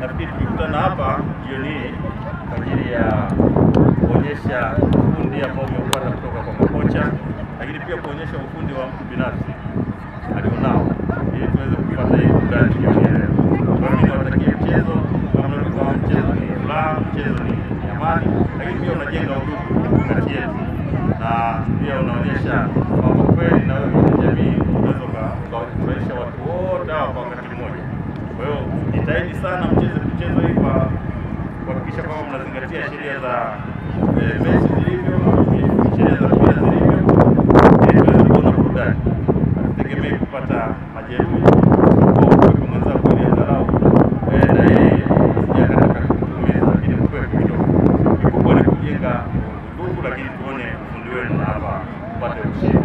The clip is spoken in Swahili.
nafikiri tumekutana hapa jioni hii kwa ajili ya kuonyesha ufundi ambao umeupata kutoka kwa makocha, lakini pia kuonyesha ufundi wa mtu binafsi alionao ili tuweze kupata hii burudani jioni ya leo. Kwa hiyo niwatakie mchezo kama mnavyofahamu, mchezo ni furaha, mchezo ni ni amani, lakini pia unajenga udugu kati yetu na pia unaonyesha kwamba jitahidi sana mcheze mchezo hii kwa kuhakikisha kwamba mnazingatia sheria za mechi zilivyo, sheria za mpira zilivyo, eh, tuweze kuona burudani. Hatutegemei kupata majeruhi eh, lakini lakini tuone ufundi wenu hapa upate ushindi.